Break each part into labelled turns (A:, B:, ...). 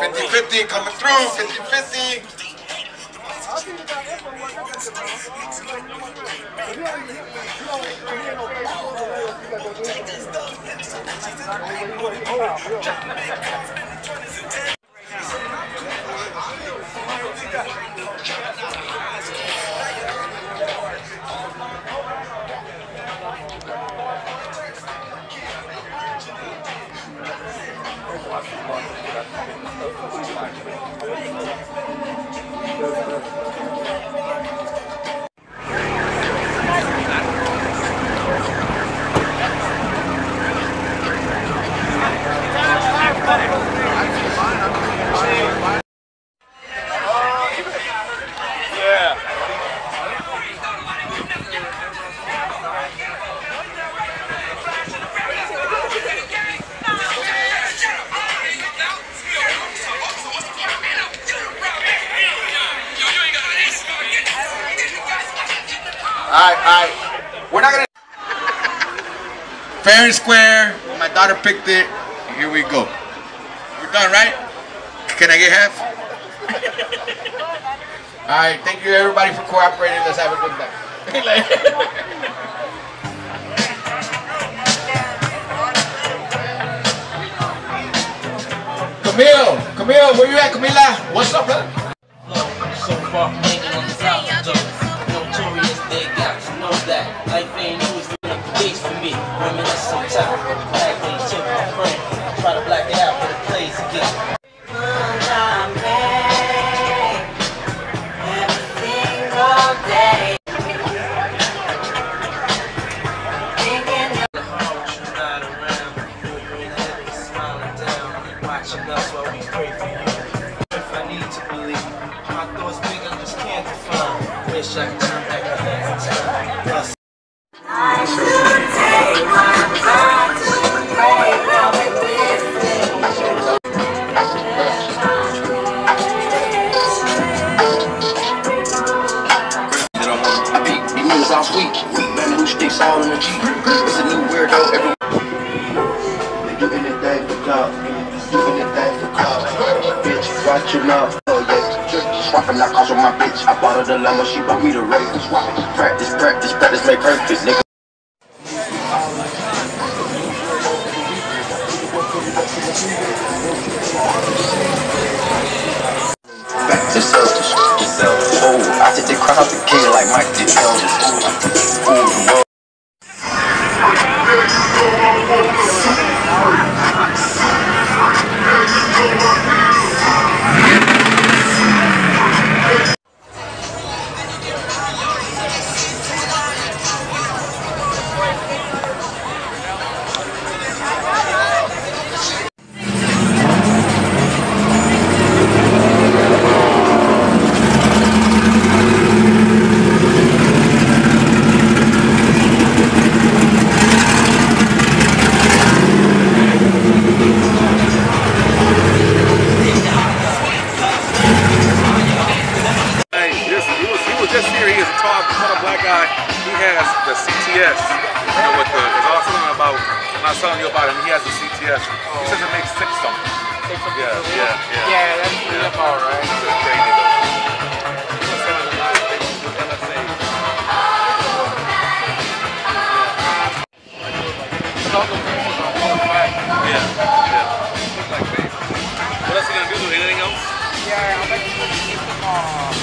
A: 50-50 coming through, 50-50. Alright, Fair and square. My daughter picked it. And here we go. We're done, right? Can I get half? alright, thank you everybody for cooperating. Let's have a good night. Camille, Camille, where you at, Camila? What's up, brother?
B: So far Reminisce
C: It's a new weirdo every. They do anything for club. Do anything for club. Bitch, watch your mouth. Oh yeah. Swapping like calls on my bitch. I bought her the Lambo, she bought the. Swapping. Practice, practice, practice, make perfect, nigga. Back to selfish. Oh, I said they cross out the king like Mike did Elvis.
D: Has the CTS. You know what the? As I was telling him about, when I was telling you about him, he has the CTS. He says it makes six something. Yeah, yeah, yeah.
A: Yeah, that's pretty about right.
D: It's crazy though. Yeah, yeah. What else are you gonna do? Anything else?
A: Yeah, I'm like, get some, uh,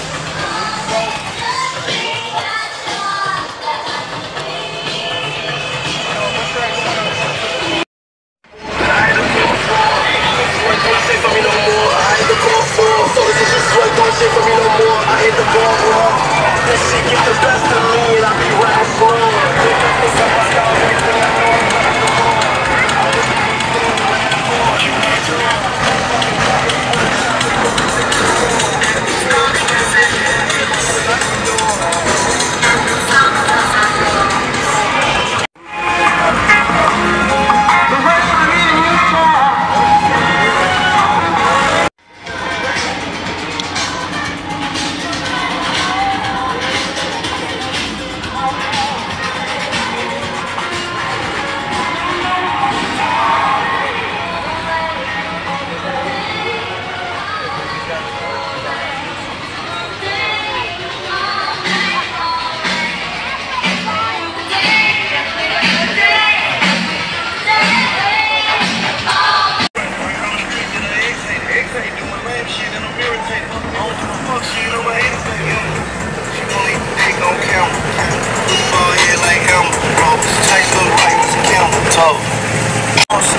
C: Vamos.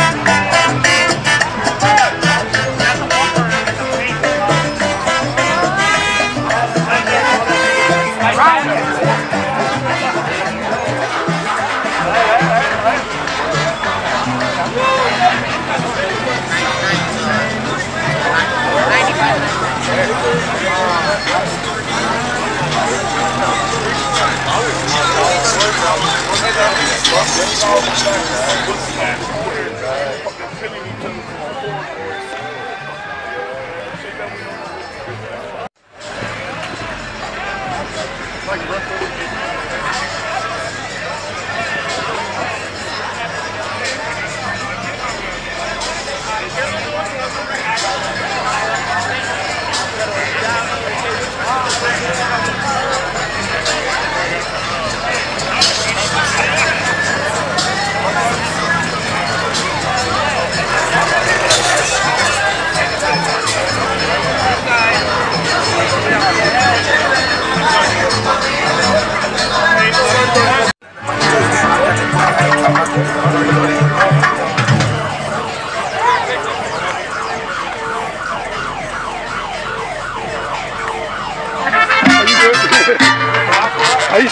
C: Are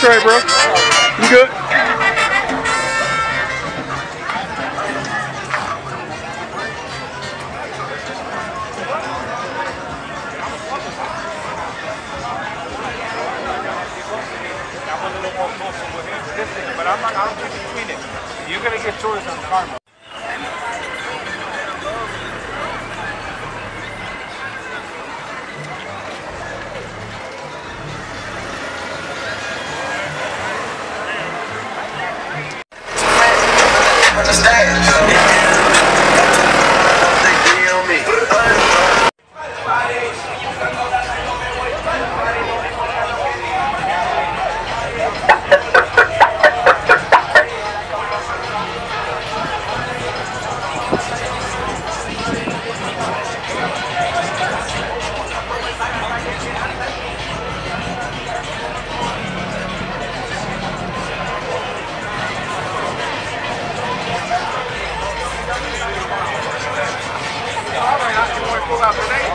C: You straight, bro? You good?
E: But I'm not, I don't think between it. You're gonna get yours on karma.
F: people out today.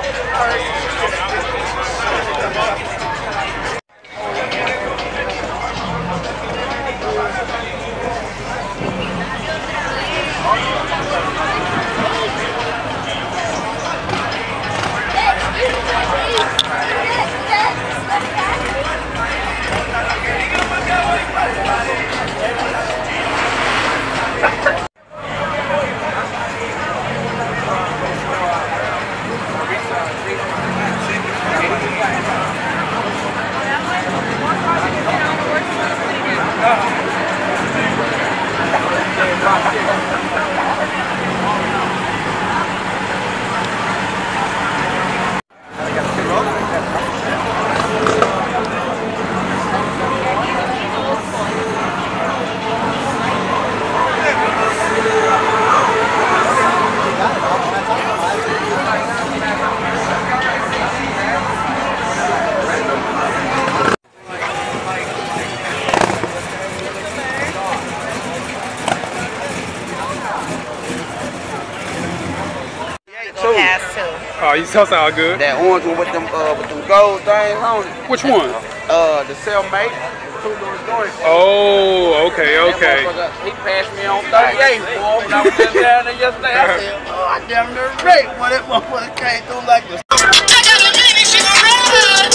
F: You still good.
G: That orange one with them uh with them gold things on it.
F: Which one?
G: Uh the cellmate. Two little joints.
F: Oh, okay, okay.
G: He passed me on 38, boy. When I was just down there yesterday, I said, oh, I damn near raped when that motherfucker came through like this.
H: I got a meaning, she gon' run.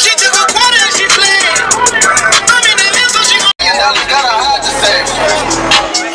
H: She took a quarter and she fled. I'm in the hill, so she gon'
I: You know, you gotta hide the same.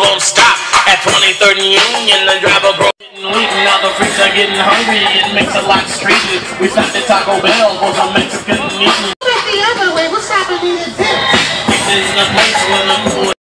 C: Won't stop. At 23rd and Union, the driver broke and weak. Now the freaks are getting hungry. It makes a lot streaky. We stopped at Taco Bell for some Mexican meat.
J: the other way. What's happening is this?
C: This is the place where them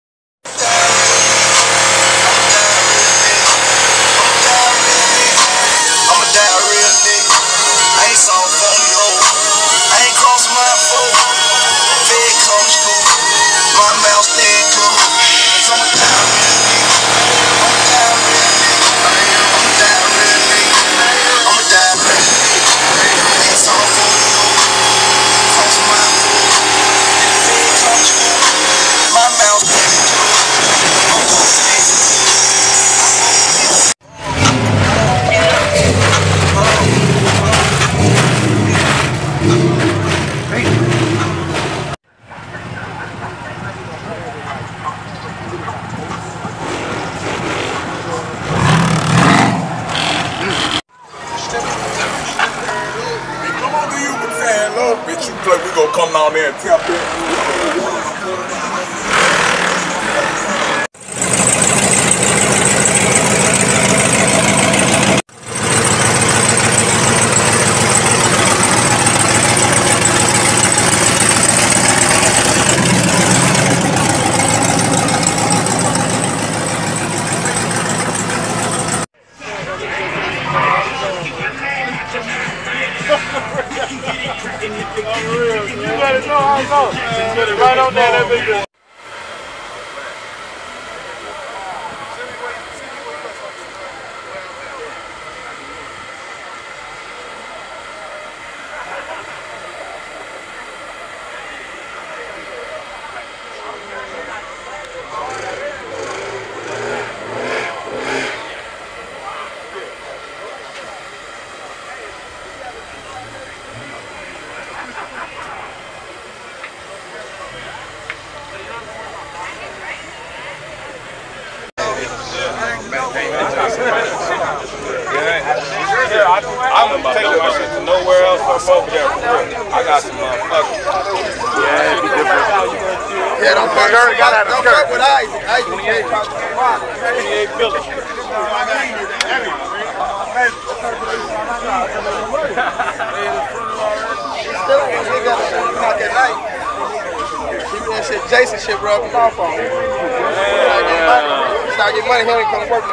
D: down there and tap it. I, I'm taking my shit to nowhere else from over there. For real. I got some motherfuckers.
K: Yeah, don't fuck her. Don't fuck with Isaac. Isaac can't talk to me.
D: 28 Phillips.
K: Still gonna get that knock at night. Even that shit, Jason shit rubbing off on him. Start getting money, he ain't come to work no